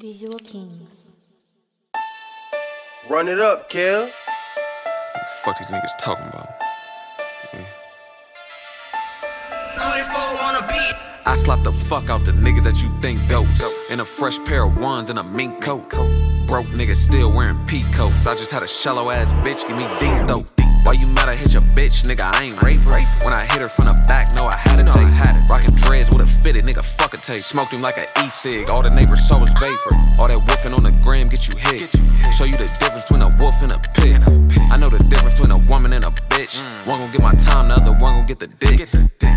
Visual Kings. Run it up, Kel. Fuck these niggas talking about. Yeah. 24 on a beat. I slap the fuck out the niggas that you think ghosts. In a fresh pair of ones and a mink coat. Broke niggas still wearing peacoats. I just had a shallow ass bitch give me deep throat. Why you mad I hit your bitch, nigga? I ain't rape. When I hit her from the back, no, I had to take. Tape. Smoked him like a e-cig, all the neighbors saw was vapor. All that woofing on the gram get you hit. Show you the difference between a wolf and a pit. I know the difference between a woman and a bitch. One gon' get my time, the other one gon' get the dick.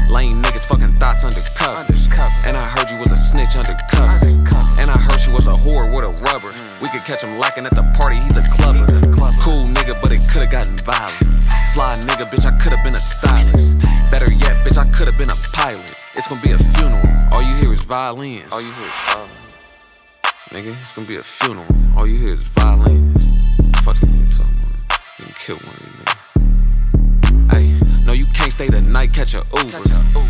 Lame niggas fucking thoughts undercover. And I heard you was a snitch undercover. And I heard she was a whore with a rubber. We could catch him lacking at the party, he's a clubber. Cool nigga, but it could've gotten violent. Fly nigga, bitch, I could've been a stylist. Better yet, bitch, I could've been a pilot. It's gonna be a violins. All you hear is violins. Nigga, it's gonna be a funeral. All you hear is violins. Fuck you nigga talking about. You can kill one of these niggas. Hey, no, you can't stay the night, catch a Uber.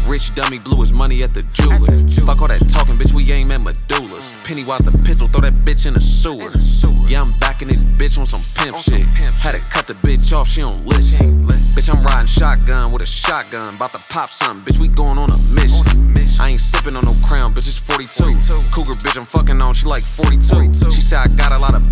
Rich dummy blew his money at the jeweler. Fuck all that talking, bitch, we aim at medullas. Mm. Pennywise the pistol, throw that bitch in the sewer. sewer. Yeah, I'm back in this bitch on some pimp shit. pimp Had to cut the bitch off, she don't listen. Bitch, I'm riding shotgun with a shotgun. About to pop something, bitch, we going on a mission. 42. Cougar bitch, I'm fucking on, she like 42.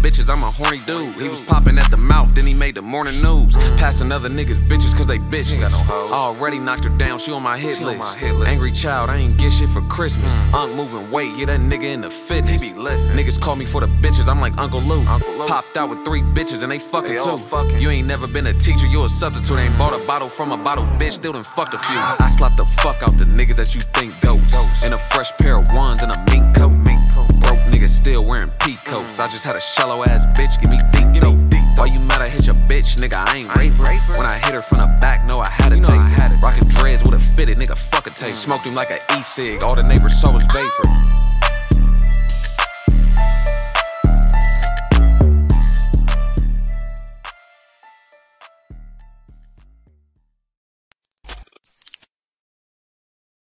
Bitches, I'm a horny dude. He was popping at the mouth, then he made the morning news. Passing other niggas bitches cause they bitches. I already knocked her down, she on my hit list. Angry child, I ain't get shit for Christmas. Unc moving weight, yeah, that nigga in the fitness. Niggas call me for the bitches, I'm like Uncle Luke. Popped out with three bitches and they fucking too. You ain't never been a teacher, you a substitute. Ain't bought a bottle from a bottle, bitch, still done fucked a few. I slap the fuck out the niggas that you think ghosts. In a fresh pair of ones and a mink I just had a shallow ass bitch give me deep throat. Why you mad I hit your bitch, nigga? I ain't rape. When I hit her from the back, no, I had to take. Rockin' dreads with a fitted, nigga, fuck a tape. Smoked him like a e-cig, all the neighbors saw was vapor.